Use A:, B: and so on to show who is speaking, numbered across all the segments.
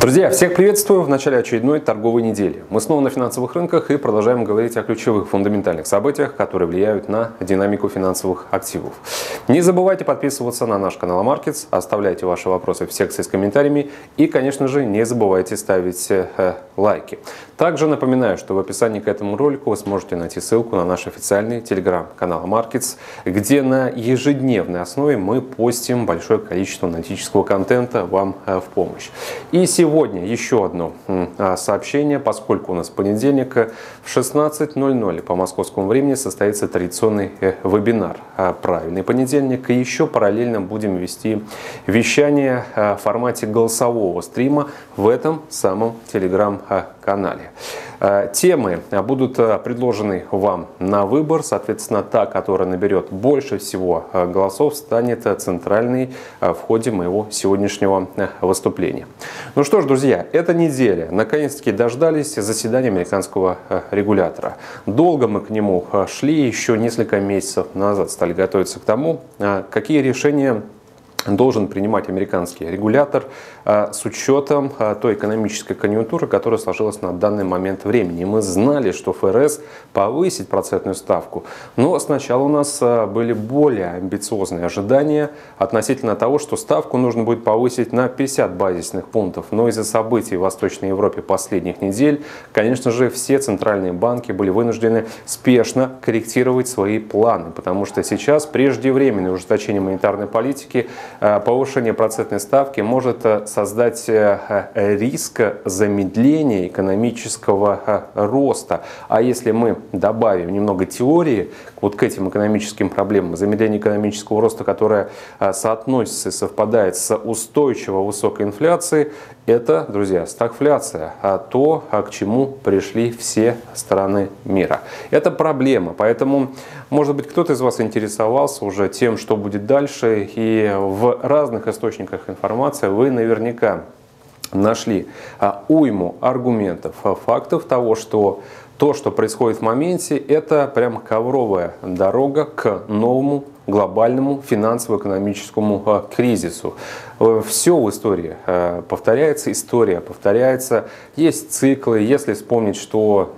A: Друзья, всех приветствую в начале очередной торговой недели. Мы снова на финансовых рынках и продолжаем говорить о ключевых фундаментальных событиях, которые влияют на динамику финансовых активов. Не забывайте подписываться на наш канал Markets, оставляйте ваши вопросы в секции с комментариями и, конечно же, не забывайте ставить э, лайки. Также напоминаю, что в описании к этому ролику вы сможете найти ссылку на наш официальный телеграм-канал Markets, где на ежедневной основе мы постим большое количество аналитического контента вам э, в помощь. И сегодня Сегодня еще одно а, сообщение, поскольку у нас понедельник э, в 16.00 по московскому времени состоится традиционный э, вебинар а, «Правильный понедельник». И еще параллельно будем вести вещание а, в формате голосового стрима в этом самом телеграм-канале. Темы будут предложены вам на выбор. Соответственно, та, которая наберет больше всего голосов, станет центральной в ходе моего сегодняшнего выступления. Ну что ж, друзья, эта неделя. Наконец-таки дождались заседания американского э, регулятора. Долго мы к нему э, шли, еще несколько месяцев назад стали готовиться к тому, э, какие решения должен принимать американский регулятор а, с учетом а, той экономической конъюнктуры, которая сложилась на данный момент времени. Мы знали, что ФРС повысит процентную ставку, но сначала у нас а, были более амбициозные ожидания относительно того, что ставку нужно будет повысить на 50 базисных пунктов. Но из-за событий в Восточной Европе последних недель, конечно же, все центральные банки были вынуждены спешно корректировать свои планы, потому что сейчас преждевременное ужесточение монетарной политики Э, повышение процентной ставки может э, создать э, риск замедления экономического роста. А если мы добавим немного теории вот к этим экономическим проблемам, замедление экономического роста, которое соотносится и совпадает с устойчиво высокой инфляцией, это, друзья, стагфляция, а то, к чему пришли все страны мира. Это проблема, поэтому, может быть, кто-то из вас интересовался уже тем, что будет дальше, и в разных источниках информации вы наверняка нашли а, уйму аргументов, а, фактов того, что то, что происходит в моменте, это прям ковровая дорога к новому глобальному финансово-экономическому а, кризису. Э, Все в истории повторяется, история повторяется, есть циклы. Если вспомнить, что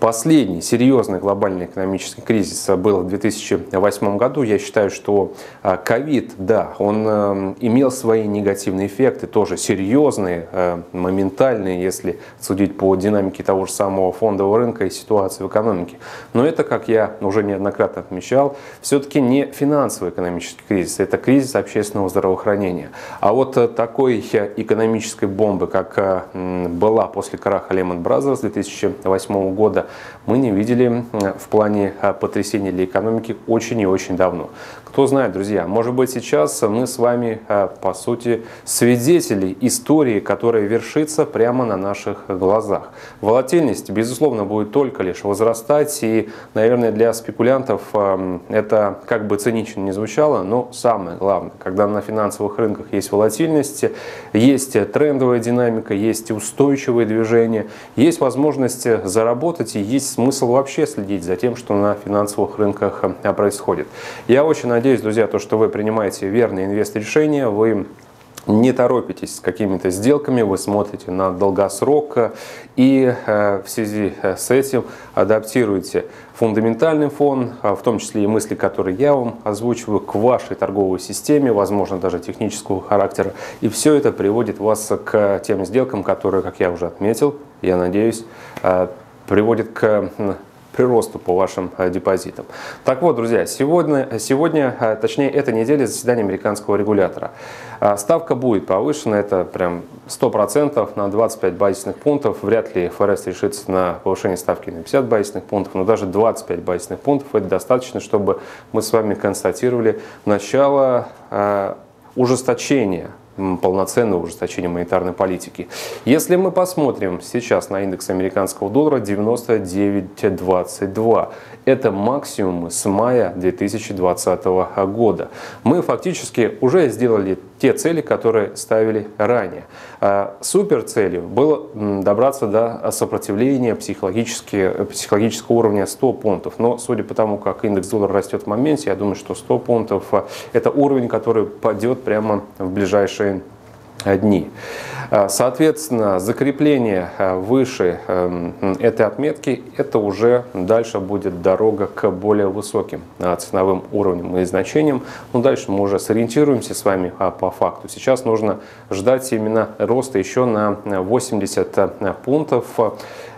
A: Последний серьезный глобальный экономический кризис был в 2008 году. Я считаю, что а, ковид, да, он э, имел свои негативные эффекты, тоже серьезные, э, моментальные, если судить по динамике того же самого фондового рынка и ситуации в экономике. Но это, как я уже неоднократно отмечал, все-таки не финансовый экономический кризис, это кризис общественного здравоохранения. А вот э, такой экономической бомбы, как была после краха Lehman Brothers 2008 года, мы не видели в плане а, потрясения для экономики очень и очень давно. Кто знает, друзья, может быть сейчас мы с вами, а, по сути, свидетели истории, которая вершится прямо на наших глазах. Волатильность, безусловно, будет только лишь возрастать, и, наверное, для спекулянтов а, это как бы цинично не звучало, но самое главное, когда на финансовых рынках есть волатильность, есть трендовая динамика, есть устойчивые движения, есть возможность заработать и есть смысл вообще следить за тем, что на финансовых рынках э, происходит. Я очень надеюсь, друзья, то, что вы принимаете верные инвест-решения, вы не торопитесь с какими-то сделками, вы смотрите на долгосрок и э, в связи с этим адаптируете фундаментальный фон, в том числе и мысли, которые я вам озвучиваю, к вашей торговой системе, возможно, даже технического характера. И все это приводит вас к тем сделкам, которые, как я уже отметил, я надеюсь, приводит к приросту по вашим э, депозитам. Так вот, друзья, сегодня, сегодня, э, точнее, эта неделя заседание американского регулятора. А, ставка будет повышена, это прям 100% на 25 базисных пунктов. Вряд ли ФРС решится на повышение ставки на 50 базисных пунктов, но даже 25 базисных пунктов это достаточно, чтобы мы с вами констатировали начало э, ужесточения полноценного ужесточения монетарной политики. Если мы посмотрим сейчас на индекс американского доллара 99.22, это максимум с мая 2020 года. Мы фактически уже сделали те цели, которые ставили ранее. А супер целью было добраться до сопротивления психологического уровня 100 пунктов. Но судя по тому, как индекс доллара растет в моменте, я думаю, что 100 пунктов – это уровень, который падет прямо в ближайшие дни. А, соответственно, закрепление а, выше эм, этой отметки, это уже дальше будет дорога к более высоким а, ценовым уровням и значениям. Но дальше мы уже сориентируемся с вами по факту. Сейчас нужно ждать именно роста еще на 80 пунктов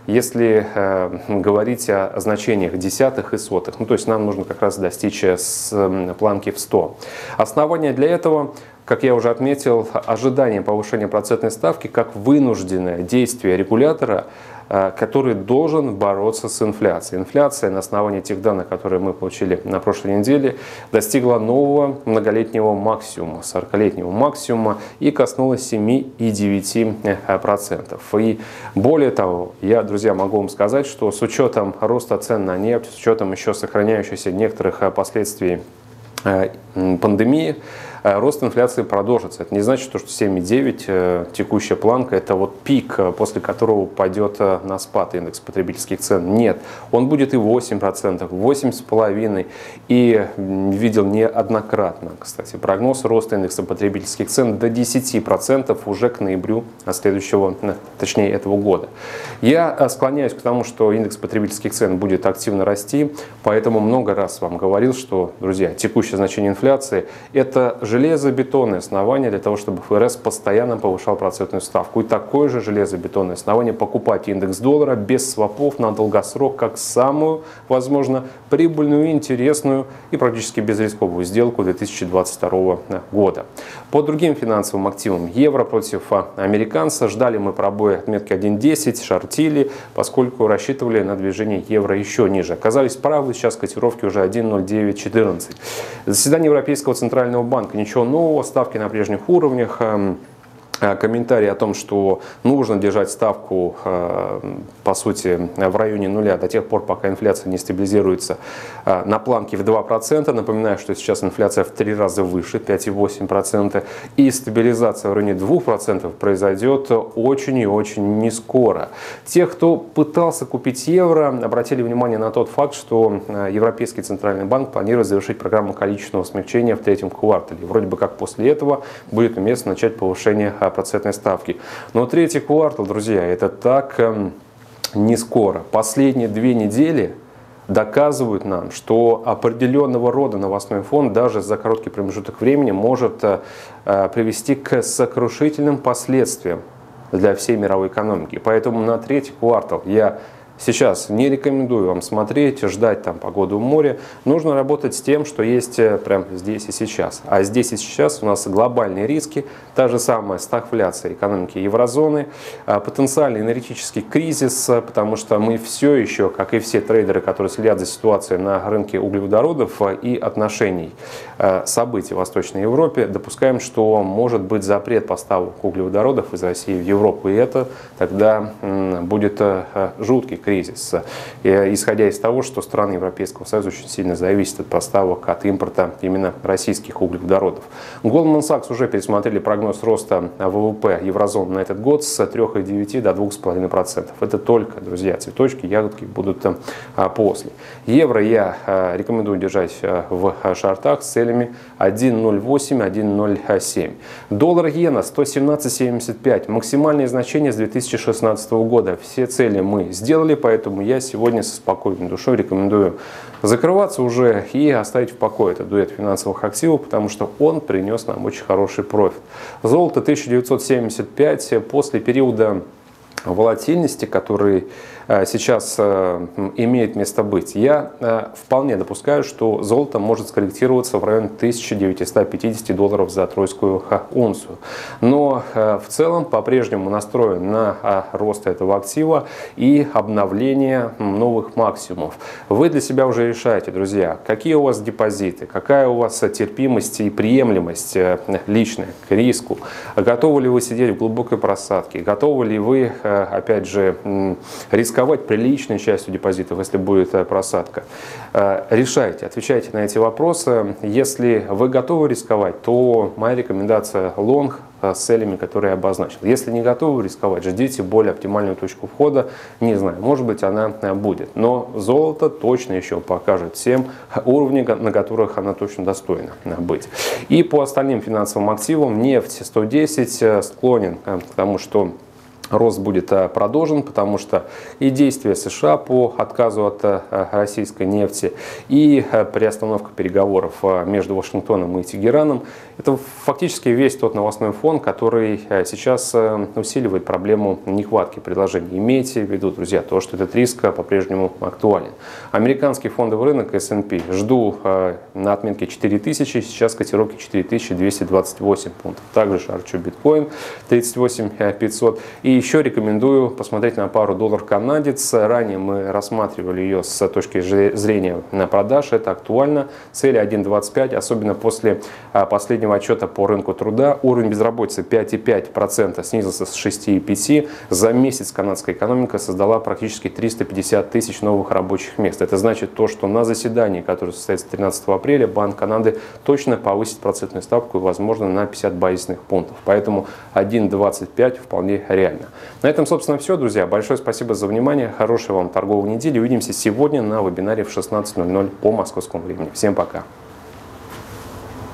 A: если э, говорить о значениях десятых и сотых, ну, то есть нам нужно как раз достичь с планки в 100. Основание для этого как я уже отметил, ожидание повышения процентной ставки как вынужденное действие регулятора, э, который должен бороться с инфляцией. Инфляция на основании тех данных, которые мы получили на прошлой неделе, достигла нового многолетнего максимума, 40-летнего максимума и коснулась 7,9%. И более того, я, друзья, могу вам сказать, что с учетом роста цен на нефть, с учетом еще сохраняющихся некоторых э, последствий э, пандемии, Э, рост инфляции продолжится. Это не значит, что 7,9 э, текущая планка это вот пик, э, после которого пойдет на спад индекс потребительских цен. Нет, он будет и 8%, 8,5%. И видел неоднократно, кстати, прогноз роста индекса потребительских цен до 10% уже к ноябрю следующего, точнее этого года. Я склоняюсь к тому, что индекс потребительских цен будет активно расти, поэтому много раз вам говорил, что, друзья, текущее значение инфляции это железобетонное основание для того, чтобы ФРС постоянно повышал процентную ставку. И такое же железобетонное основание покупать индекс доллара без свопов на долгосрок как самую, возможно, прибыльную, интересную и практически безрисковую сделку 2022 года. По другим финансовым активам евро против американца ждали мы пробоя отметки 1.10, шортили, поскольку рассчитывали на движение евро еще ниже. Оказались правы, сейчас котировки уже 1.0914. Заседание Европейского центрального банка ничего нового, ставки на прежних уровнях. Э, комментарий о том, что нужно держать ставку, э, по сути, в районе нуля до тех пор, пока инфляция не стабилизируется э, на планке в 2%. Напоминаю, что сейчас инфляция в три раза выше, 5,8%. И стабилизация в районе 2% произойдет очень и очень не скоро. Те, кто пытался купить евро, обратили внимание на тот факт, что Европейский Центральный банк планирует завершить программу количественного смягчения в третьем квартале. Вроде бы как после этого будет уместно начать повышение процентной ставки. Но третий квартал, друзья, это так эм, не скоро. Последние две недели доказывают нам, что определенного рода новостной фон даже за короткий промежуток времени может э, э, привести к сокрушительным последствиям для всей мировой экономики. Поэтому на третий квартал я Сейчас не рекомендую вам смотреть, ждать там погоду в море. Нужно работать с тем, что есть э, прямо здесь и сейчас. А здесь и сейчас у нас глобальные риски, та же самая стагфляция экономики еврозоны, а, потенциальный энергетический кризис, э, потому что мы все еще, как и все трейдеры, которые следят за ситуацией на рынке углеводородов э, и отношений событий в Восточной Европе, допускаем, что может быть запрет поставок углеводородов из России в Европу. И это тогда будет жуткий кризис, исходя из того, что страны Европейского Союза очень сильно зависят от поставок, от импорта именно российских углеводородов. Goldman Sachs уже пересмотрели прогноз роста ВВП еврозоны на этот год с 3,9 до 2,5%. Это только, друзья, цветочки, ягодки будут а, после. Евро я а, рекомендую держать в шартах с целями 1,08, 1,07. Доллар иена 117,75. Максимальные значения с 2016 года. Все цели мы сделали, поэтому я сегодня со спокойной душой рекомендую закрываться уже и оставить в покое этот дуэт финансовых активов, потому что он принес нам очень хороший профит. Золото 1975 после периода волатильности, который Э, сейчас э, имеет место быть. Я э, вполне допускаю, что золото может скорректироваться в районе 1950 долларов за тройскую унцию. Но в целом по-прежнему настроен на рост этого актива и обновление новых максимумов. Вы для себя уже решаете, друзья, какие у вас депозиты, какая у вас терпимость и приемлемость личная к риску, готовы ли вы сидеть в глубокой просадке, готовы ли вы, опять же, рисковать рисковать приличной частью депозитов, если будет э, просадка. Э, решайте, отвечайте на эти вопросы. Если вы готовы рисковать, то моя рекомендация лонг с целями, которые я обозначил. Если не готовы рисковать, ждите более оптимальную точку входа. Не знаю, может быть она будет. Но золото точно еще покажет всем уровни, на которых она точно достойна быть. И по остальным финансовым активам нефть 110 склонен к тому, что рост будет э, продолжен, потому что и действия США по отказу от э, российской нефти, и э, приостановка переговоров между Вашингтоном и Тегераном, это фактически весь тот новостной фон, который сейчас усиливает проблему нехватки предложений. Имейте в виду, друзья, то, что этот риск по-прежнему актуален. Американский фондовый рынок S&P жду на отметке 4000, сейчас котировки 4228 пунктов. Также шарчу биткоин 38500 и еще рекомендую посмотреть на пару доллар-канадец. Ранее мы рассматривали ее с точки зрения на продаж. Это актуально. Цели 1.25, особенно после а, последнего отчета по рынку труда. Уровень безработицы 5,5% снизился с 6,5%. За месяц канадская экономика создала практически 350 тысяч новых рабочих мест. Это значит то, что на заседании, которое состоится 13 апреля, Банк Канады точно повысит процентную ставку, возможно, на 50 базисных пунктов. Поэтому 1.25 вполне реально. На этом, собственно, все, друзья. Большое спасибо за внимание. Хорошей вам торговой недели. Увидимся сегодня на вебинаре в 16.00 по московскому времени. Всем пока.